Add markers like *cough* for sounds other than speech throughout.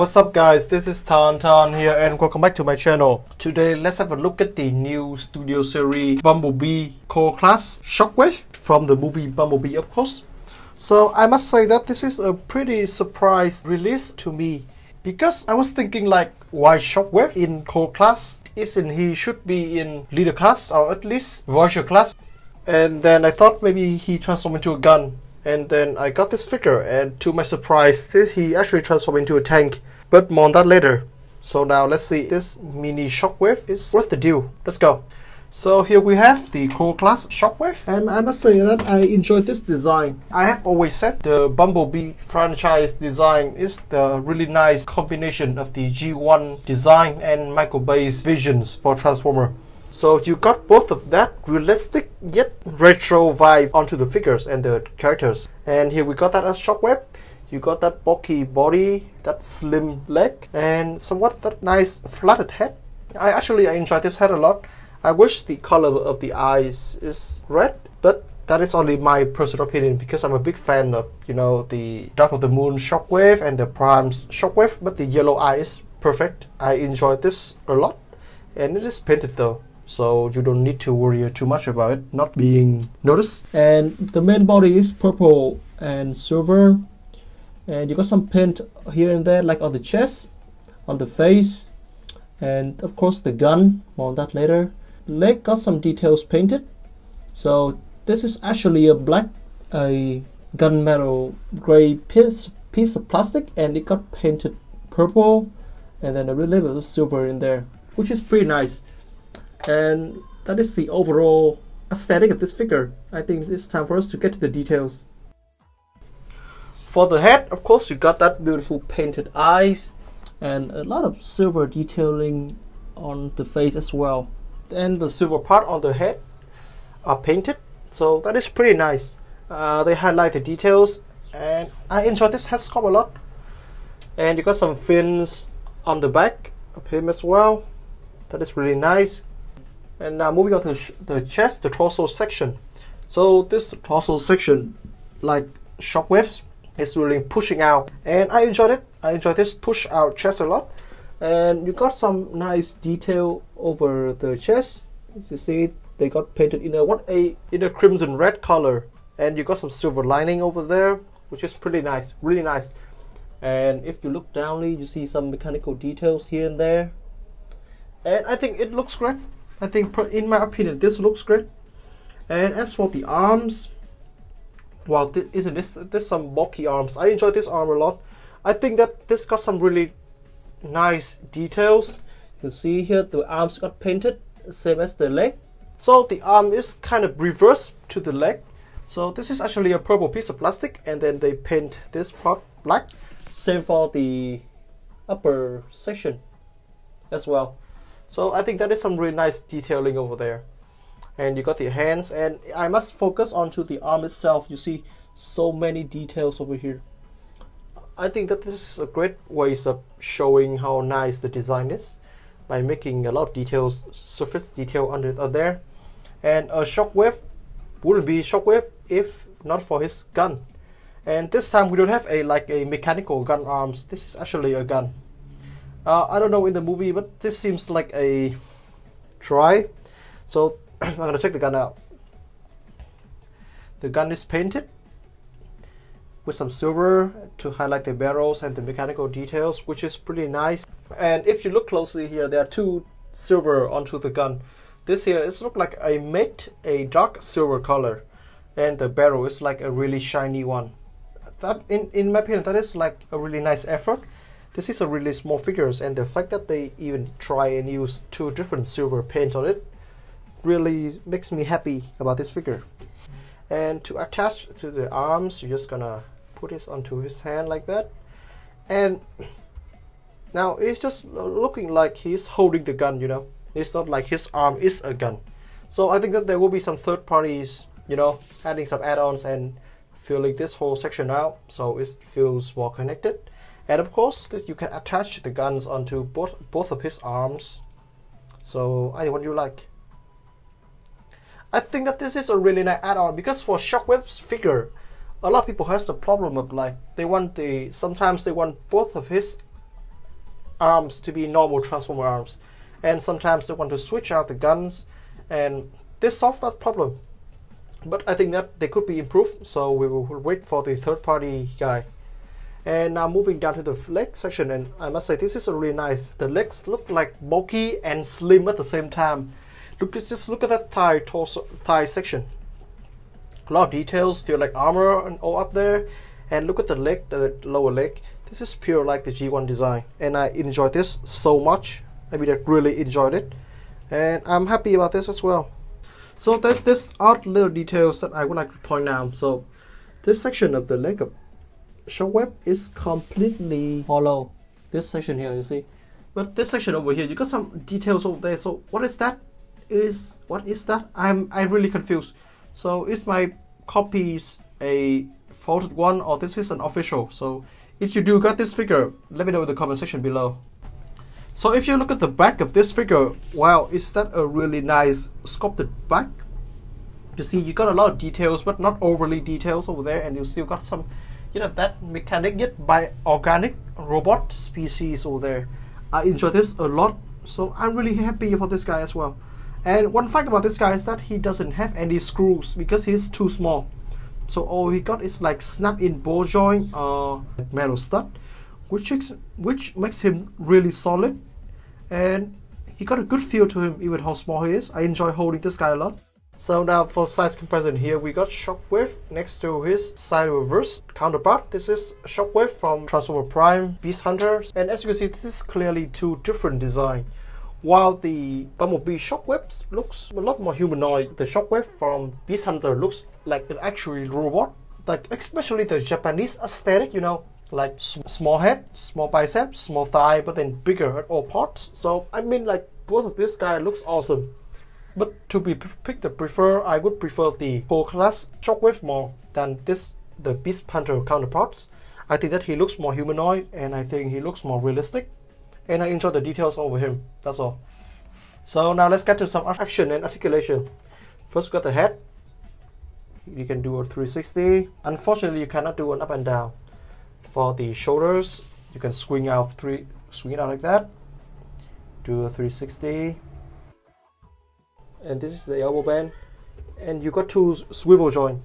What's up guys, this is TonTon here and welcome back to my channel. Today let's have a look at the new studio series Bumblebee Core Class Shockwave from the movie Bumblebee of course. So I must say that this is a pretty surprise release to me because I was thinking like why Shockwave in Core Class? Isn't he should be in Leader Class or at least Voyager Class? And then I thought maybe he transformed into a gun and then I got this figure and to my surprise he actually transformed into a tank but more on that later. So now let's see this mini shockwave is worth the deal. Let's go. So here we have the core class shockwave and I must say that I enjoyed this design. I have always said the Bumblebee franchise design is the really nice combination of the G1 design and Michael Bay's visions for Transformer. So you got both of that realistic yet retro vibe onto the figures and the characters. And here we got that as Shockwave. You got that bulky body, that slim leg, and somewhat that nice flatted head. I actually I enjoy this head a lot. I wish the color of the eyes is red, but that is only my personal opinion because I'm a big fan of you know the Dark of the Moon Shockwave and the Prime Shockwave, but the yellow eye is perfect. I enjoy this a lot, and it is painted though so you don't need to worry too much about it not being noticed. And the main body is purple and silver, and you got some paint here and there, like on the chest, on the face, and of course the gun. More on that later. The leg got some details painted. So this is actually a black, a gunmetal gray piece piece of plastic, and it got painted purple, and then a little bit of silver in there, which is pretty nice and that is the overall aesthetic of this figure. I think it's time for us to get to the details. For the head, of course, you got that beautiful painted eyes and a lot of silver detailing on the face as well. And the silver part on the head are painted, so that is pretty nice. Uh, they highlight the details, and I enjoy this head sculpt a lot. And you got some fins on the back of him as well. That is really nice. And now moving on to the chest, the torso section. So this torso section, like shockwaves, is really pushing out, and I enjoyed it. I enjoyed this push out chest a lot, and you got some nice detail over the chest. As you see, they got painted in a what a in a crimson red color, and you got some silver lining over there, which is pretty nice, really nice. And if you look downly, you see some mechanical details here and there, and I think it looks great. I think, in my opinion, this looks great. And as for the arms, th isn't this this some bulky arms? I enjoy this arm a lot. I think that this got some really nice details. You see here, the arms got painted, same as the leg. So the arm is kind of reversed to the leg. So this is actually a purple piece of plastic, and then they paint this part black. Same for the upper section as well. So I think that is some really nice detailing over there. And you got the hands and I must focus onto the arm itself. You see so many details over here. I think that this is a great way of showing how nice the design is by making a lot of details, surface detail under on there. And a shockwave wouldn't be shockwave if not for his gun. And this time we don't have a like a mechanical gun arms. This is actually a gun. Uh, I don't know in the movie, but this seems like a try. So *clears throat* I'm gonna take the gun out. The gun is painted with some silver to highlight the barrels and the mechanical details, which is pretty nice. And if you look closely here, there are two silver onto the gun. This here is look like a matte, a dark silver color, and the barrel is like a really shiny one. That, in in my opinion, that is like a really nice effort this is a really small figures and the fact that they even try and use two different silver paint on it really makes me happy about this figure. And to attach to the arms, you're just gonna put this onto his hand like that. And *clears throat* now it's just looking like he's holding the gun, you know. It's not like his arm is a gun. So I think that there will be some third parties, you know, adding some add-ons and filling this whole section out so it feels more connected. And of course, you can attach the guns onto both, both of his arms. So, I what do you like? I think that this is a really nice add-on because for Shockwave's figure, a lot of people has the problem of like they want the sometimes they want both of his arms to be normal Transformer arms. And sometimes they want to switch out the guns, and this solved that problem. But I think that they could be improved, so we will wait for the third party guy. And now moving down to the leg section, and I must say this is a really nice. The legs look like bulky and slim at the same time. Look, just look at that thigh torso, thigh section. A lot of details, feel like armor and all up there. And look at the leg, the lower leg. This is pure like the G1 design, and I enjoyed this so much. I mean, I really enjoyed it, and I'm happy about this as well. So there's this odd little details that I would like to point out. So this section of the leg of Shockwave is completely hollow. This section here, you see. But this section over here, you got some details over there. So what is that? Is what is that? I'm I'm really confused. So is my copies a faulted one or this is an official? So if you do got this figure, let me know in the comment section below. So if you look at the back of this figure, wow, is that a really nice sculpted back? You see, you got a lot of details, but not overly details over there, and you still got some, you know, that mechanic yet by organic robot species over there. I enjoy this a lot, so I'm really happy for this guy as well. And one fact about this guy is that he doesn't have any screws because he's too small. So all he got is like snap-in ball joint uh, metal stud, which which makes him really solid. And he got a good feel to him even how small he is. I enjoy holding this guy a lot. So now for size comparison here, we got Shockwave next to his side reverse counterpart. This is Shockwave from Transformer Prime Beast Hunters. And as you can see, this is clearly two different designs. While the Bumblebee Shockwave looks a lot more humanoid, the Shockwave from Beast Hunter looks like an actual robot. Like especially the Japanese aesthetic, you know, like small head, small bicep, small thigh, but then bigger at all parts. So I mean, like both of this guy looks awesome. But to be picked the prefer, I would prefer the Core class Shockwave more than this the Beast Hunter counterparts. I think that he looks more humanoid and I think he looks more realistic. And I enjoy the details over him. That's all. So now let's get to some action and articulation. First got the head. You can do a 360. Unfortunately, you cannot do an up and down. For the shoulders, you can swing out three, swing it out like that. Do a 360 and this is the elbow band and you got two swivel joint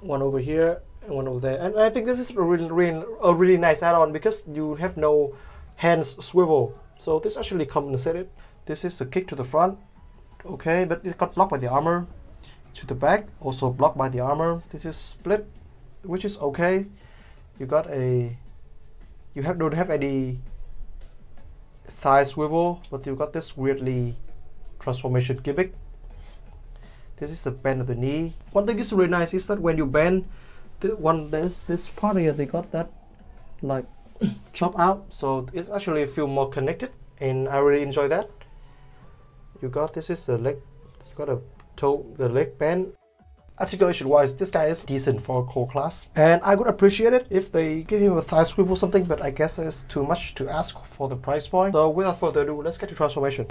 one over here and one over there and I think this is a really, really a really nice add-on because you have no hands swivel. So this actually compensated. This is the kick to the front. Okay but it got blocked by the armor to the back also blocked by the armor. This is split which is okay. You got a you have don't have any thigh swivel but you got this weirdly transformation gimmick. This is the bend of the knee. One thing is really nice is that when you bend, the one this this part here they got that like *coughs* chop out, so it's actually feel more connected, and I really enjoy that. You got this is the leg, you got a toe the leg bend. Articulation wise, this guy is decent for core class, and I would appreciate it if they give him a thigh swivel or something, but I guess it's too much to ask for the price point. So without further ado, let's get to transformation.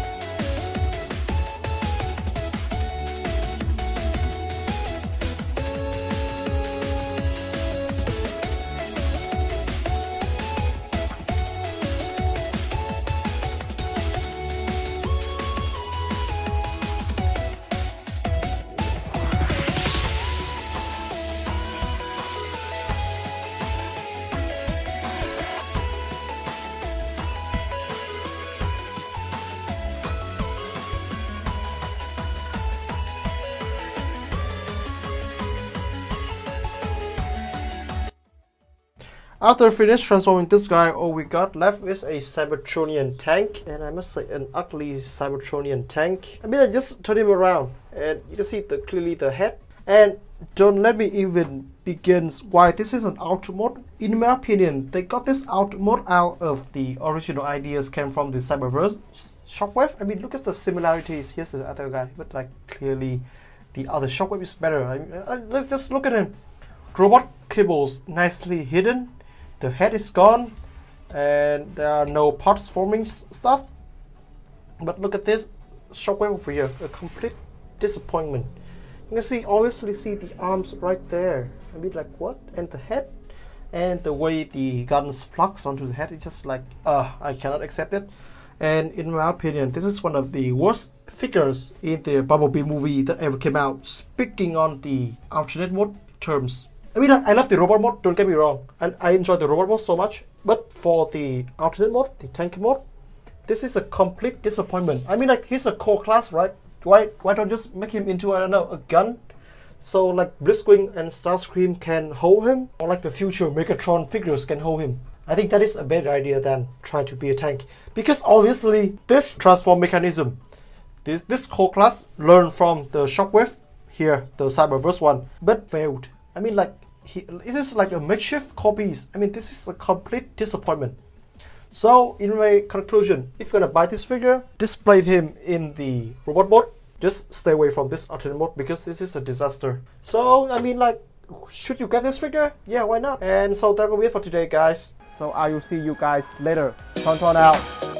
After finish transforming this guy, all we got left is a Cybertronian tank, and I must say an ugly Cybertronian tank. I mean, I just turn him around, and you can see the, clearly the head. And don't let me even begin why this is an alt mode. In my opinion, they got this alt mode out of the original ideas came from the Cyberverse Shockwave. I mean, look at the similarities. Here's the other guy, but like clearly the other Shockwave is better. I mean, uh, let's just look at him. Robot cables nicely hidden the head is gone and there are no parts forming stuff. But look at this shockwave over here a complete disappointment. You can see obviously see the arms right there. I mean like what? And the head? And the way the guns plugs onto the head, it's just like, uh, I cannot accept it. And in my opinion, this is one of the worst figures in the Bumblebee movie that ever came out. Speaking on the alternate mode terms, I mean, I, I love the robot mode. Don't get me wrong, and I enjoy the robot mode so much. But for the alternate mode, the tank mode, this is a complete disappointment. I mean, like he's a core class, right? Why why don't just make him into I don't know a gun? So like Blitzwing and Starscream can hold him, or like the future Megatron figures can hold him. I think that is a better idea than trying to be a tank. Because obviously this transform mechanism, this this core class learned from the Shockwave here, the Cyberverse one, but failed. I mean like he, it is like a makeshift copies. I mean this is a complete disappointment. So in my conclusion, if you're gonna buy this figure, display him in the robot mode. Just stay away from this alternate mode because this is a disaster. So I mean like should you get this figure? Yeah, why not? And so that will be it for today guys. So I will see you guys later. Ton out.